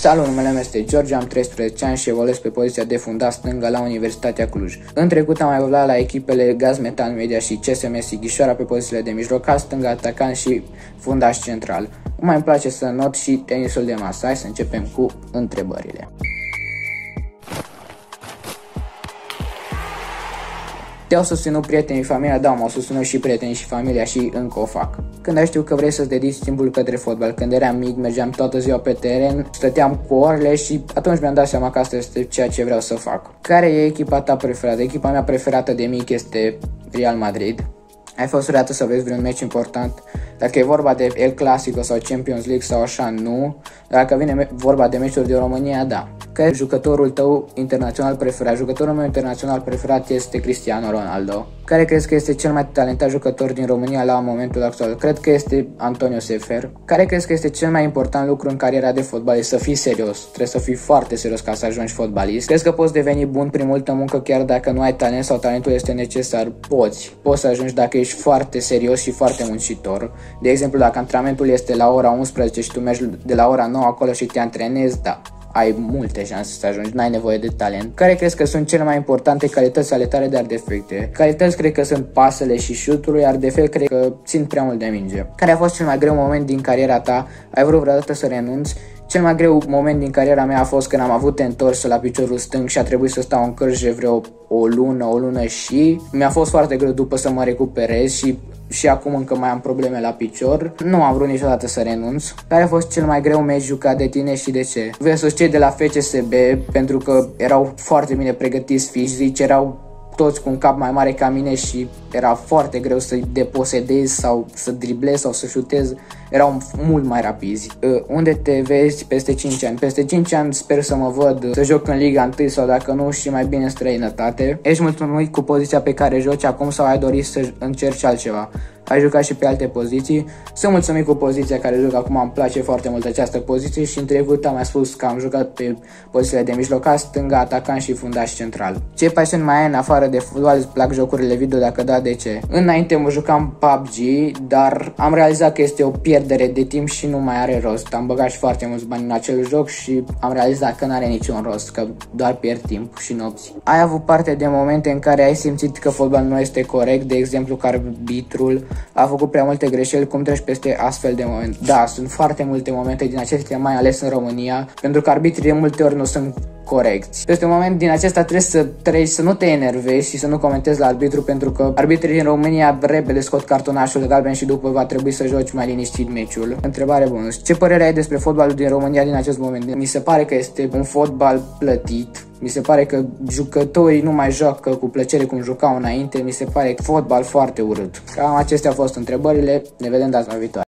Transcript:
Salut, numele meu este George, am 13 ani și evoluez pe poziția de fundat stângă la Universitatea Cluj. În trecut am evoluat la echipele Gaz Metal Media și CSM Sighișoara pe pozițiile de mijlocaș, stânga, atacant și fundaș central. Mai îmi place să not și tenisul de masă. Hai să începem cu întrebările. Te-au susținut prietenii, familia, da, m-au susținut și prietenii și familia și încă o fac. Când ai știut că vrei să-ți dedici timpul către fotbal, când eram mic, mergeam toată ziua pe teren, stăteam cu orele și atunci mi-am dat seama că asta este ceea ce vreau să fac. Care e echipa ta preferată? Echipa mea preferată de mic este Real Madrid. Ai fost vreodată să vezi vreun meci important? Dacă e vorba de El Clasico sau Champions League sau așa, nu. Dacă vine vorba de meciuri de România, da. Care jucătorul tău internațional preferat? Jucătorul meu internațional preferat este Cristiano Ronaldo. Care crezi că este cel mai talentat jucător din România la momentul actual? Cred că este Antonio Sefer. Care crezi că este cel mai important lucru în cariera de fotbalist? Să fii serios. Trebuie să fii foarte serios ca să ajungi fotbalist. Crezi că poți deveni bun prin multă muncă chiar dacă nu ai talent sau talentul este necesar? Poți. Poți să ajungi dacă ești foarte serios și foarte muncitor. De exemplu, dacă antrenamentul este la ora 11 și tu mergi de la ora 9 acolo și te antrenezi, da, ai multe șanse să ajungi, n-ai nevoie de talent. Care crezi că sunt cele mai importante calități ale tale, dar defecte? Calități cred că sunt pasele și șutul, iar defect cred că țin prea mult de minge. Care a fost cel mai greu moment din cariera ta? Ai vrut vreodată să renunți? Cel mai greu moment din cariera mea a fost când am avut întors la piciorul stâng și a trebuit să stau în cărje vreo o lună, o lună și mi-a fost foarte greu după să mă recuperez și și acum încă mai am probleme la picior. Nu am vrut niciodată să renunț. Care a fost cel mai greu meci jucat de tine și de ce? Versus cei de la FCSB, pentru că erau foarte bine pregătiți fizici, erau toți cu un cap mai mare ca mine și era foarte greu să-i deposedezi sau să driblezi sau să șutezi. Erau mult mai rapizi. Uh, unde te vezi peste 5 ani? Peste 5 ani sper să mă văd să joc în Liga 1 sau dacă nu și mai bine în străinătate. Ești mulțumit cu poziția pe care joci acum sau ai dori să încerci altceva? Ai jucat și pe alte poziții. Sunt mulțumit cu poziția care joc acum, îmi place foarte mult această poziție și în trecut am mai spus că am jucat pe pozițiile de mijlocaș, stânga, atacant și fundaș central. Ce pasiuni mai ai în afară de fotbal? Îți plac jocurile video? Dacă da, de ce? Înainte mă jucam PUBG, dar am realizat că este o pierdere de timp și nu mai are rost. Am băgat și foarte mulți bani în acel joc și am realizat că nu are niciun rost, că doar pierd timp și nopți. Ai avut parte de momente în care ai simțit că fotbal nu este corect, de exemplu că arbitrul a făcut prea multe greșeli, cum treci peste astfel de momente. Da, sunt foarte multe momente din acestea, mai ales în România, pentru că arbitrii de multe ori nu sunt corecți. Peste un moment din acesta trebuie să treci, să nu te enervezi și să nu comentezi la arbitru pentru că arbitrii din România repede scot cartonașul galben și după va trebui să joci mai liniștit meciul. Întrebare bună. Ce părere ai despre fotbalul din România din acest moment? Mi se pare că este un fotbal plătit, mi se pare că jucătorii nu mai joacă cu plăcere cum jucau înainte. Mi se pare fotbal foarte urât. Cam acestea au fost întrebările. Ne vedem data viitoare.